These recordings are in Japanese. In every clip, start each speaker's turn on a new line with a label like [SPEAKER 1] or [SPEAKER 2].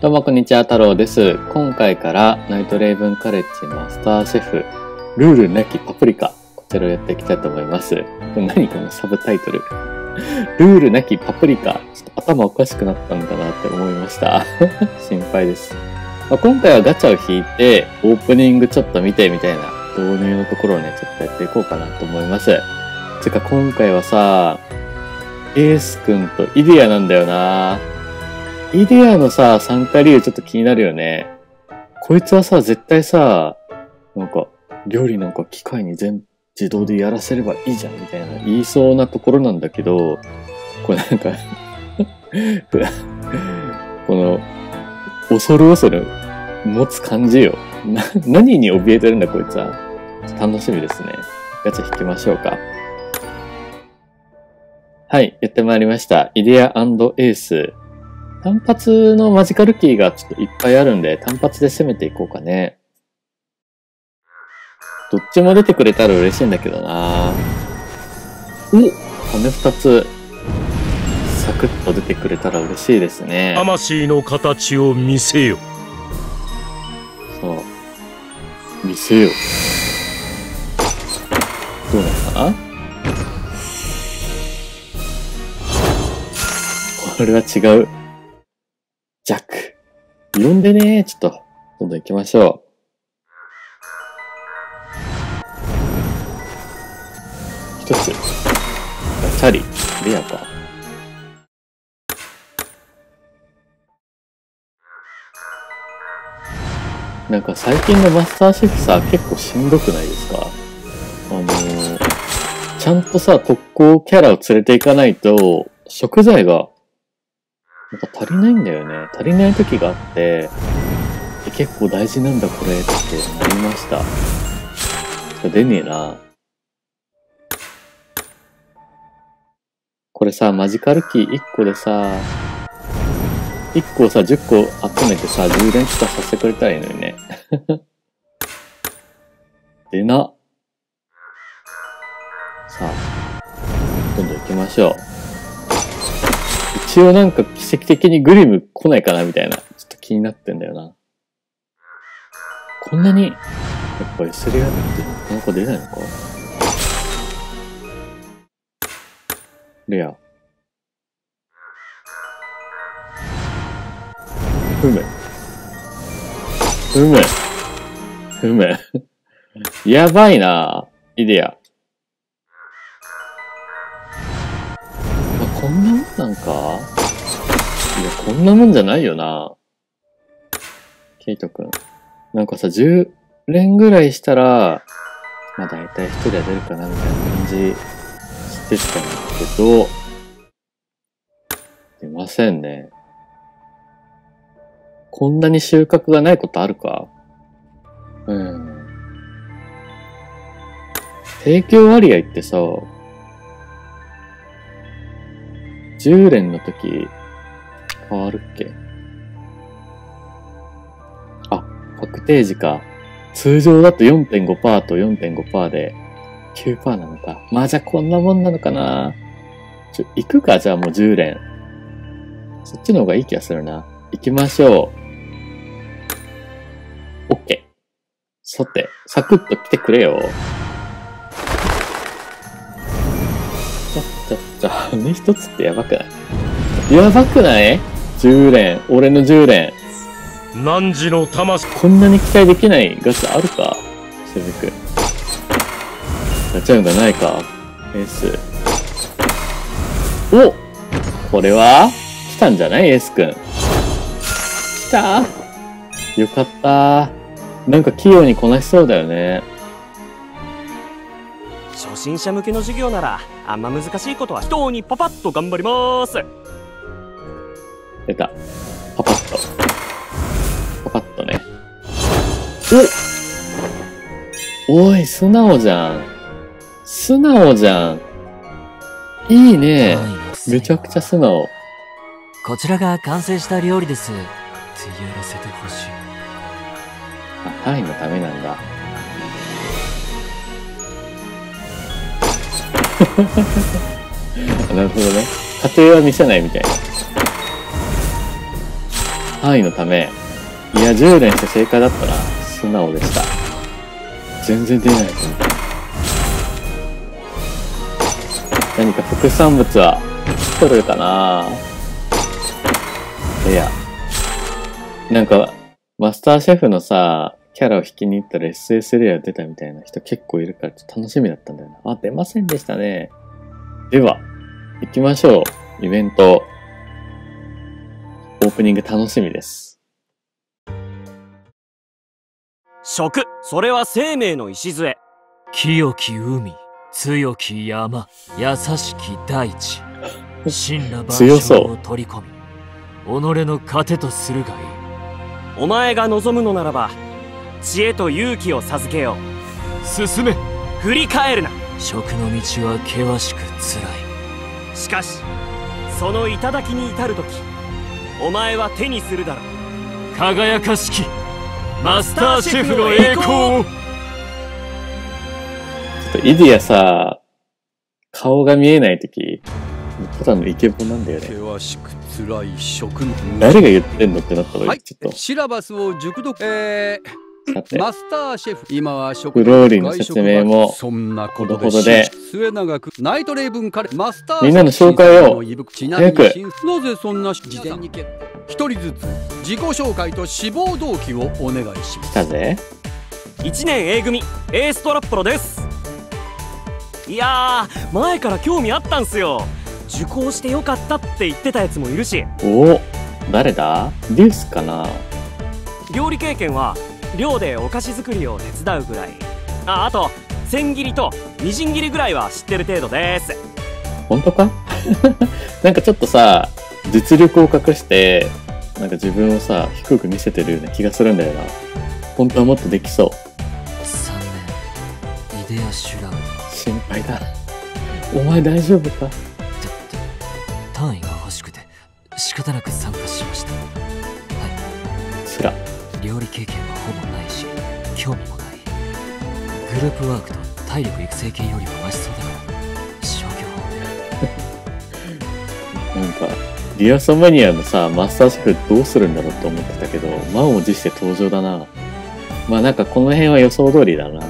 [SPEAKER 1] どうもこんにちは、太郎です。今回からナイトレイブンカレッジマスターシェフ、ルールなきパプリカ、こちらをやっていきたいと思います。何このサブタイトル？ルールなきパプリカ、ちょっと頭おかしくなったんだなって思いました。心配です。まあ、今回はガチャを引いて、オープニングちょっと見てみたいな導入のところをね、ちょっとやっていこうかなと思います。てか今回はさ、エース君とイディアなんだよなイデアのさ、参加理由ちょっと気になるよね。こいつはさ、絶対さ、なんか、料理なんか機械に全自動でやらせればいいじゃんみたいな言いそうなところなんだけど、これなんか この、恐る恐る持つ感じよ。な、何に怯えてるんだこいつは。楽しみですね。ガチャ引きましょうか。はい、やってまいりました。イデアエース。単発のマジカルキーがちょっといっぱいあるんで、単発で攻めていこうかね。どっちも出てくれたら嬉しいんだけどなお羽二つ、サクッと出てくれたら嬉しいですね。
[SPEAKER 2] 魂の形を見せよ
[SPEAKER 1] そう。見せよう。どうなのかなこれは違う。ジャック。呼んでねちょっと、どんどん行きましょう。一つ。チャリ。レアか。なんか最近のマスターシェフさ、結構しんどくないですか？あのー、ちゃんとさ、特攻キャラを連れていかないと、食材が、なんか足りないんだよね。足りない時があって、結構大事なんだこれってなりました。出ねえな。これさ、マジカルキー1個でさ、1個さ、10個集めてさ、充電とかさせてくれたらいいのにね。でな。さあ、どんどん行きましょう。一応なんか奇跡的にグリム来ないかなみたいな、ちょっと気になってんだよな。こんなに、やっぱ S レアってなかなか出ないのか？レア。ふむ。ふむ。ふむ。やばいなイデア。んなもんなんか？いや、こんなもんじゃないよなケイトくん。なんかさ、10連ぐらいしたら、まあ大体一人は出るかなみたいな感じしてたんだけど、出ませんね。こんなに収穫がないことあるか？うん。提供割合ってさ、10連の時、変わるっけ？あ、確定時か。通常だと4.5%と4.5%で9%なのか。まあじゃあこんなもんなのかな。ちょ、行くか、じゃあもう10連。そっちの方がいい気がするな。行きましょう。OK。さて、サクッと来てくれよ。ちょ、ちょ、羽一つってやばくない？やばくない ?10 連。俺の10連。
[SPEAKER 2] 汝の魂？
[SPEAKER 1] こんなに期待できないガチャあるか？セブク。ガチャ運がないか？エース。おこれは？来たんじゃない？エースくん。来た？よかったなんか器用にこなしそうだよね。
[SPEAKER 3] 初心者向けの授業ならあんま難しいことは人にパパッと頑張ります
[SPEAKER 1] 出た。パパッと。パパッとね。おおい、素直じゃん。素直じゃん。いいね。めちゃくちゃ素直。
[SPEAKER 4] こちらが完成した料理です。ってやらせてほしい。
[SPEAKER 1] あ、単位のためなんだ。なるほどね。家庭は見せないみたいな。範囲のため、いや、10連して正解だったら、素直でした。全然出ない。何か副産物は取れるかないや。なんか、マスターシェフのさ、キャラを引きに行ったら SS レア出たみたいな人結構いるからちょっと楽しみだったんだよな。あ、出ませんでしたね。では、行きましょう。イベント。オープニング楽しみです。
[SPEAKER 3] 食それは生命の礎
[SPEAKER 4] 清き海強き山優しき大地 神羅万象を取り込み己の糧とするがいい
[SPEAKER 3] お前が望むのならば知恵と勇気を授けよう
[SPEAKER 4] 進め
[SPEAKER 3] 振り返るな
[SPEAKER 4] 食の道は険しく辛い
[SPEAKER 3] しかしその頂に至る時お前は手にするだろう
[SPEAKER 4] 輝かしきマスターシェフの栄光を
[SPEAKER 1] ちょっとイディアさ、顔が見えないとき、ただのイケボなんだよね。
[SPEAKER 5] 険しく辛い食の
[SPEAKER 1] 誰が言ってんのってなったら、
[SPEAKER 5] はい
[SPEAKER 1] ちょっ
[SPEAKER 5] シラバスを熟読え、ー、、マスターシェフ今は食
[SPEAKER 1] フローリーの説明も。
[SPEAKER 5] そんなこと
[SPEAKER 1] ほどで。
[SPEAKER 5] 末永くナイトレイブンカレーマスター
[SPEAKER 1] みんなの紹介を。早く。
[SPEAKER 5] 新なぜそんな事前に決一人ずつ自己紹介と志望動機をお願いします。
[SPEAKER 1] 来たぜ。
[SPEAKER 3] 1年 A 組エーストラップロです。いやー前から興味あったんすよ。受講してよかったって言ってたやつもいるし。
[SPEAKER 1] お誰だ？デュースかな？
[SPEAKER 3] 料理経験は寮でお菓子作りを手伝うぐらいああと千切りとみじん切りぐらいは知ってる程度です
[SPEAKER 1] 本当か？なんかちょっとさ、実力を隠して、なんか自分をさ、低く見せてるような気がするんだよな。本当はもっとできそう。
[SPEAKER 4] 3年イデア・シュラウドだ
[SPEAKER 1] 心配だ。お前大丈夫か？
[SPEAKER 4] って単位が欲しくて仕方なく参加しましたは
[SPEAKER 1] つら。
[SPEAKER 4] い料理経験はほぼないし興味もないグループワークと体力育成系よりはマシそうだから消去法で
[SPEAKER 1] なんか、ディアソマニアのさ、マスターシェフどうするんだろうと思ってたけど、満を持して登場だな。まあなんかこの辺は予想通りだな。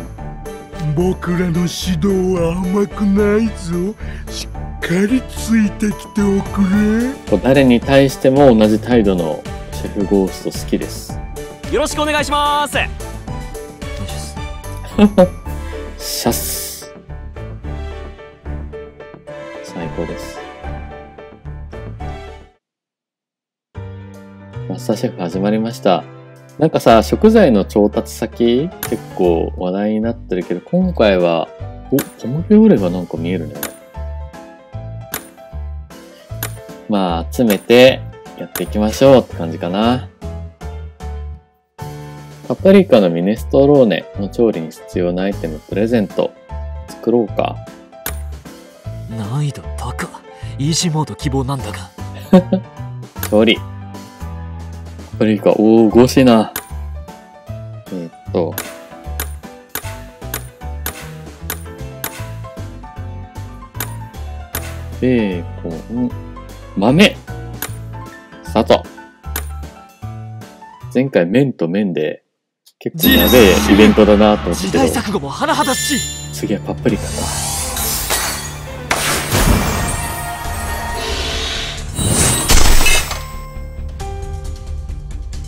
[SPEAKER 6] 僕らの指導は甘くないぞしっかりついてきておくれ
[SPEAKER 1] こう誰に対しても同じ態度のシェフゴースト好きです。
[SPEAKER 3] よろしくお願いします
[SPEAKER 4] よし
[SPEAKER 1] シャス。最高です。マスターシェフ始まりました。なんかさ、食材の調達先結構話題になってるけど、今回は、お、ポムピオーレがなんか見えるね。まあ、集めてやっていきましょうって感じかな。パプリカのミネストローネの調理に必要なアイテムプレゼント。作ろうか。
[SPEAKER 4] 難易度高っイージーモード希望なんだが
[SPEAKER 1] 調理。パプリカ、おー、惜しいな。えーっと。ベーコン、豆スタート前回麺と麺で結構やべえイベントだなと思った
[SPEAKER 4] 時
[SPEAKER 1] けど
[SPEAKER 4] 代、錯誤も甚だしい
[SPEAKER 1] 次はパプリカか。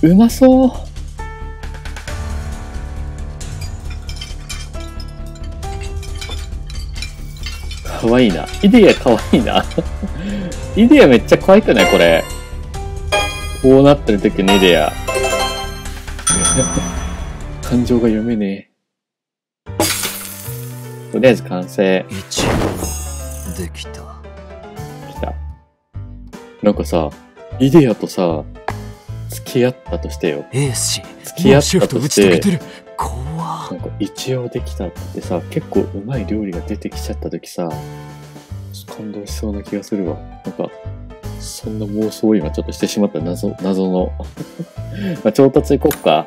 [SPEAKER 1] うまそう。かわいいな。イディアかわいいな。イディアめっちゃ可愛くないこれ。こうなってる時のイディア。感情が読めねえ。とりあえず完成。
[SPEAKER 4] 一応できた
[SPEAKER 1] きた。なんかさ、イデアとさ、付き合ったとしてよ。
[SPEAKER 4] エースし
[SPEAKER 1] 付き合ったとして
[SPEAKER 4] もうシェフと打ち解けてる怖
[SPEAKER 1] なんか一応できたってさ、結構うまい料理が出てきちゃった時さ、感動しそうな気がするわ。なんか、そんな妄想を今ちょっとしてしまった謎、謎の。まあ、調達いこっか。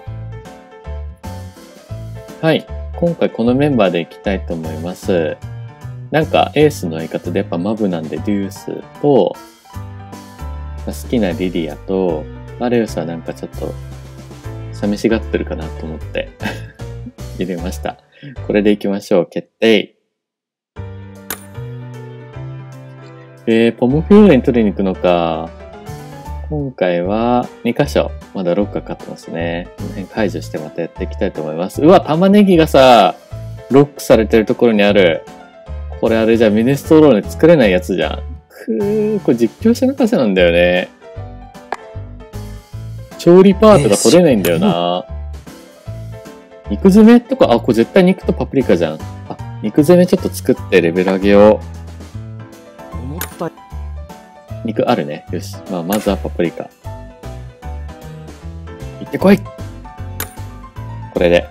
[SPEAKER 1] はい。今回このメンバーでいきたいと思います。なんかエースの相方でやっぱマブなんでデュースと、好きなリリアと、マリウスはなんかちょっと、寂しがってるかなと思って、入れました。これで行きましょう。決定。えー、ポムフューレに取りに行くのか。今回は2箇所、まだロックかかってますね。この辺解除してまたやっていきたいと思います。うわ、玉ねぎがさ、ロックされてるところにある。これあれじゃミネストローネ作れないやつじゃん。くー、これ実況者泣かせなんだよね。調理パートが取れないんだよな。肉詰めとか、あ、これ絶対肉とパプリカじゃん。あ、肉詰めちょっと作ってレベル上げよ
[SPEAKER 3] 思った。
[SPEAKER 1] 肉あるね。よし。まあ、まずはパプリカ。行ってこいこれで。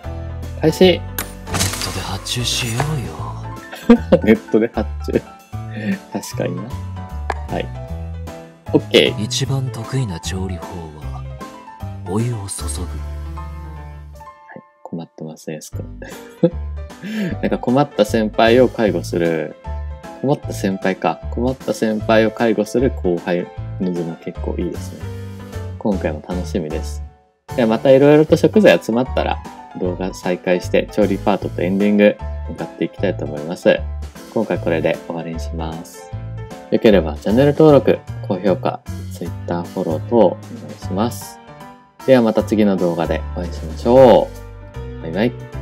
[SPEAKER 1] 開始
[SPEAKER 4] ネットで発注しようよ
[SPEAKER 1] ネットで発注。確かにな。はい。OK。
[SPEAKER 4] 一番得意な調理法はお湯を注ぐ
[SPEAKER 1] 困ってますね、スくん。なんか困った先輩を介護する、困った先輩か。困った先輩を介護する後輩の図も結構いいですね。今回も楽しみです。ではまたいろいろと食材集まったら動画再開して調理パートとエンディング向かっていきたいと思います。今回これで終わりにします。よければチャンネル登録、高評価、Twitter フォロー等お願いします。ではまた次の動画でお会いしましょう。バイバイ。